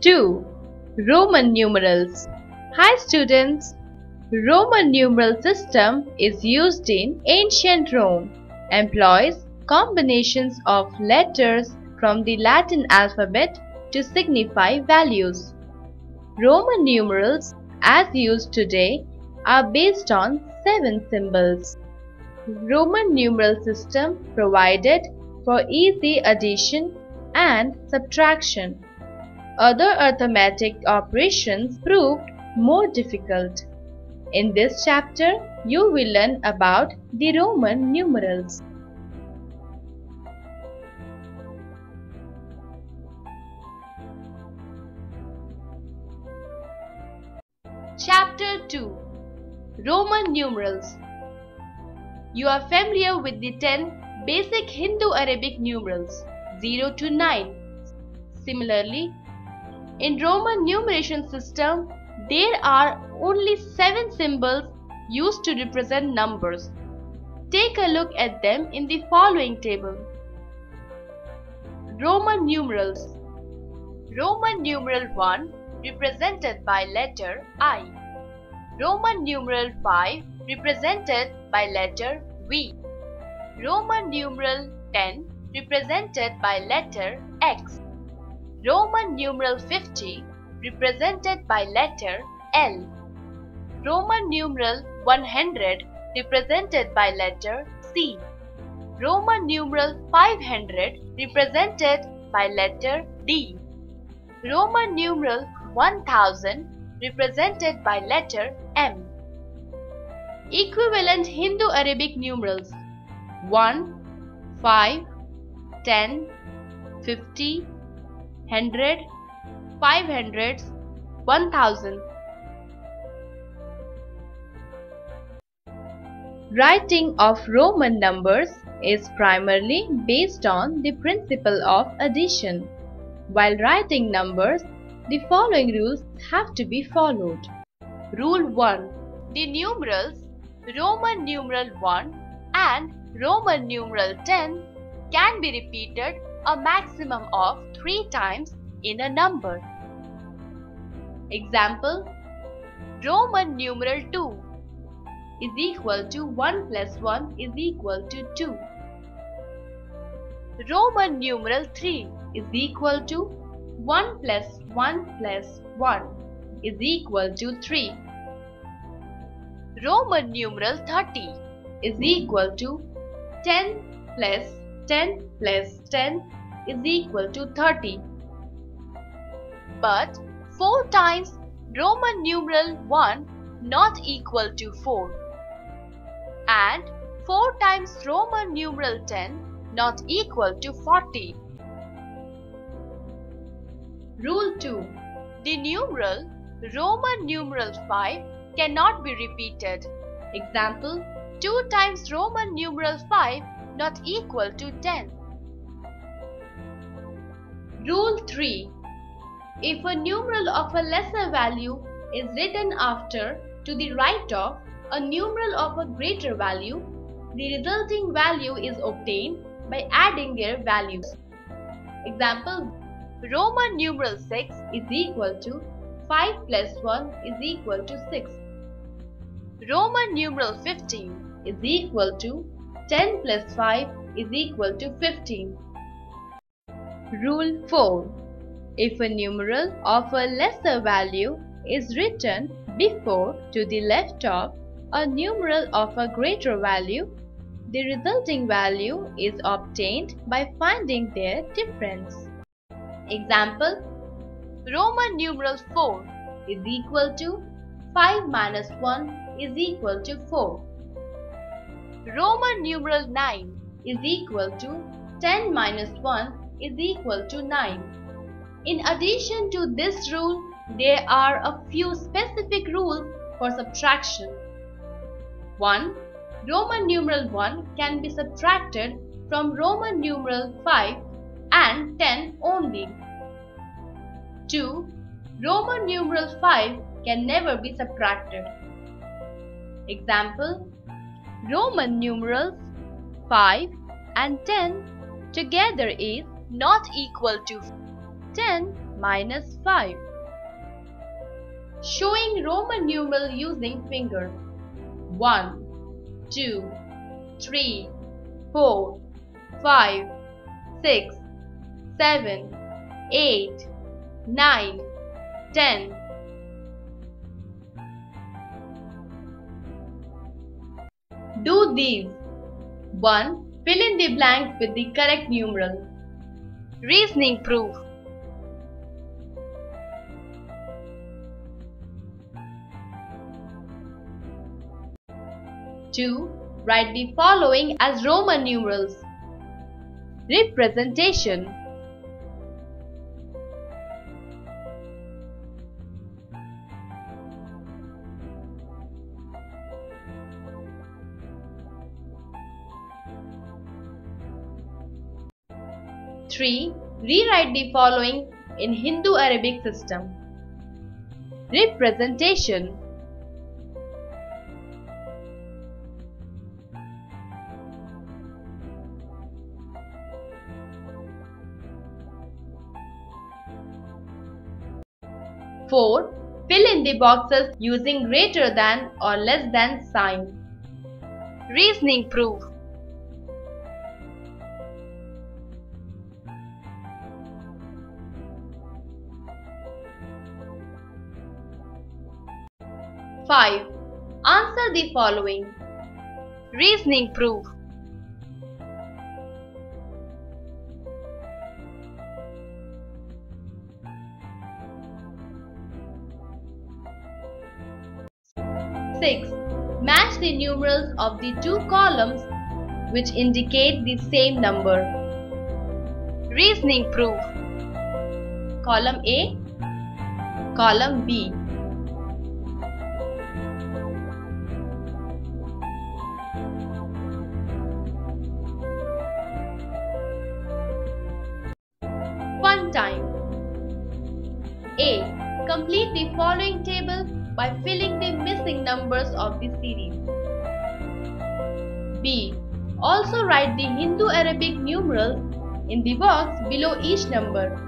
2. Roman numerals. Hi students. Roman numeral system is used in ancient Rome. Employs combinations of letters from the Latin alphabet to signify values. Roman numerals as used today are based on seven symbols. Roman numeral system provided for easy addition and subtraction. Other arithmetic operations proved more difficult. In this chapter, you will learn about the Roman numerals. Chapter 2 Roman numerals You are familiar with the 10 basic Hindu-Arabic numerals 0 to 9. Similarly, in Roman numeration system, there are only 7 symbols used to represent numbers. Take a look at them in the following table. Roman numerals Roman numeral 1 represented by letter I. Roman numeral 5 represented by letter V. Roman numeral 10 represented by letter X. Roman numeral 50 represented by letter L. Roman numeral 100 represented by letter C. Roman numeral 500 represented by letter D. Roman numeral 1000 represented by letter M. Equivalent Hindu-Arabic numerals 1, 5, 10, 50, 100, 500, 1000. Writing of Roman numbers is primarily based on the principle of addition. While writing numbers, the following rules have to be followed. Rule 1. The numerals Roman numeral 1 and Roman numeral 10 can be repeated a maximum of 3 times in a number. Example Roman numeral 2 is equal to 1 plus 1 is equal to 2. Roman numeral 3 is equal to 1 plus 1 plus 1 is equal to 3. Roman numeral 30 is equal to 10 plus 10 plus 10 is equal to 30. But 4 times Roman numeral 1 not equal to 4 and 4 times Roman numeral 10 not equal to 40. Rule 2. The numeral Roman numeral 5 cannot be repeated. Example 2 times Roman numeral 5 not equal to 10. Rule 3. If a numeral of a lesser value is written after to the right of a numeral of a greater value, the resulting value is obtained by adding their values. Example Roman numeral 6 is equal to 5 plus 1 is equal to 6. Roman numeral 15 is equal to 10 plus 5 is equal to 15. Rule 4. If a numeral of a lesser value is written before to the left of a numeral of a greater value, the resulting value is obtained by finding their difference. Example Roman numeral 4 is equal to 5 minus 1 is equal to 4. Roman numeral 9 is equal to 10 minus 1 is equal to 9. In addition to this rule, there are a few specific rules for subtraction. 1. Roman numeral 1 can be subtracted from Roman numeral 5 and 10 only. 2. Roman numeral 5 can never be subtracted. Example Roman numerals 5 and 10 together is not equal to 10 minus 5. Showing Roman numeral using finger. 1, 2, 3, 4, 5, 6, 7, 8, 9, 10. Do these. 1. Fill in the blanks with the correct numeral. Reasoning proof. Two, write the following as Roman numerals. Representation Three, rewrite the following in Hindu-Arabic system. Representation Four, fill in the boxes using greater than or less than sign. Reasoning proof Five. Answer the following. Reasoning proof. Six. Match the numerals of the two columns which indicate the same number. Reasoning proof. Column A, column B. A. Complete the following table by filling the missing numbers of the series. B. Also write the Hindu-Arabic numerals in the box below each number.